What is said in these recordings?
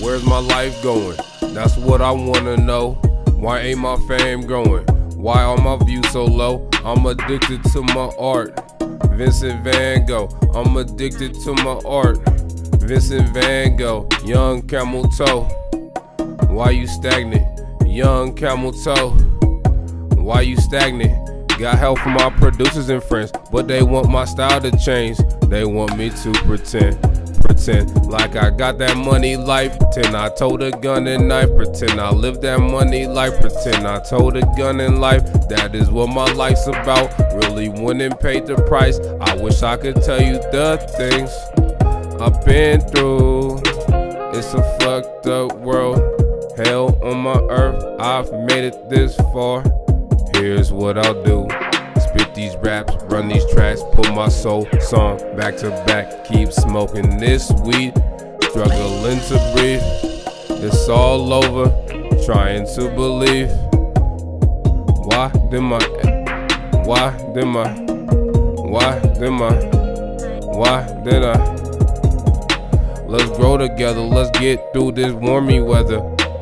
Where's my life going? That's what I wanna know. Why ain't my fame growing? Why are my views so low? I'm addicted to my art. Vincent Van Gogh, I'm addicted to my art. Vincent Van Gogh, young camel toe. Why you stagnant? Young camel toe. Why you stagnant? Got help from my producers and friends, but they want my style to change. They want me to pretend, pretend like I got that money life. Pretend I told a gun and knife. Pretend I live that money life. Pretend I told a gun and life. That is what my life's about. Really and paid the price. I wish I could tell you the things I've been through. It's a fucked up world. Hell on my earth. I've made it this far. Here's what I'll do. These raps, run these tracks, put my soul song back to back. Keep smoking this weed, struggling to breathe. It's all over, trying to believe. Why did my, why did my, why did my, why did I? Let's grow together, let's get through this warmy weather.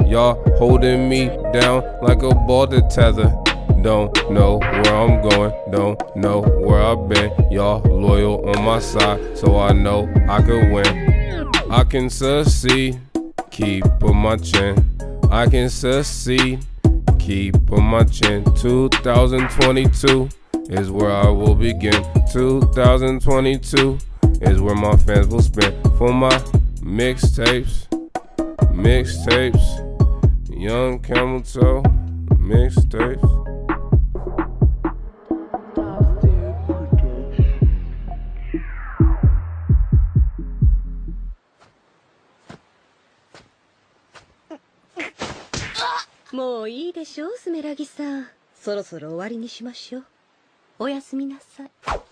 Y'all holding me down like a ball to tether. Don't know where I'm going, don't know where I've been. Y'all loyal on my side, so I know I can win. I can succeed, keep on my chin. I can succeed, keep on my chin. 2022 is where I will begin. 2022 is where my fans will spend for my mixtapes, mixtapes, Young Camel Toe, mixtapes. もういいでしょうスメラギさん。そろそろ終わりにしましょう。おやすみなさい。あっ